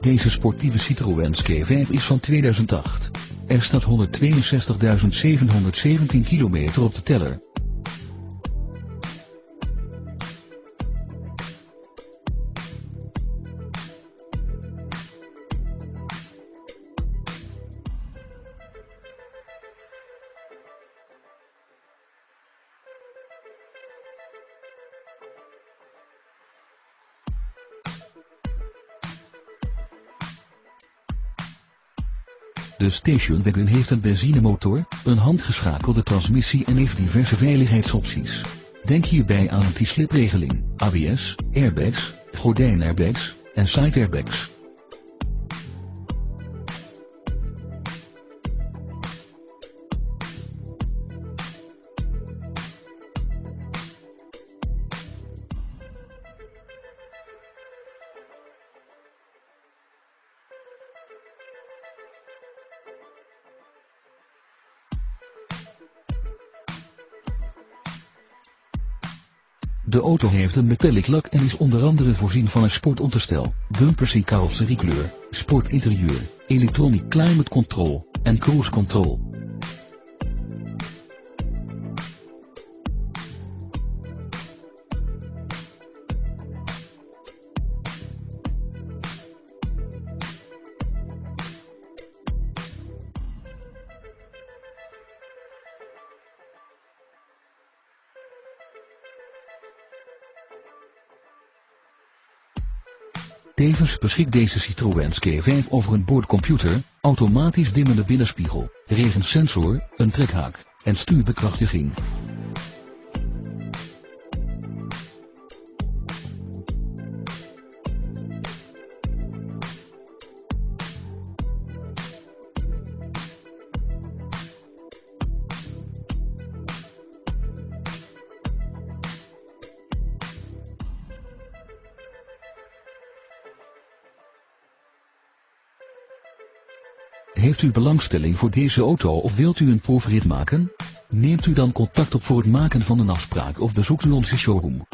Deze sportieve Citroën C5 is van 2008. Er staat 162.717 kilometer op de teller. De Station Wagon heeft een benzinemotor, een handgeschakelde transmissie en heeft diverse veiligheidsopties. Denk hierbij aan anti-slipregeling, ABS, airbags, gordijnairbags en side airbags. De auto heeft een metallic lak en is onder andere voorzien van een sportonderstel, bumpers in carrosseriekleur, sportinterieur, electronic climate control en cruise control. Tevens beschikt deze Citroën C5 over een boordcomputer, automatisch dimmende binnenspiegel, regensensor, een trekhaak en stuurbekrachtiging. Heeft u belangstelling voor deze auto of wilt u een proefrit maken? Neemt u dan contact op voor het maken van een afspraak of bezoekt u onze showroom.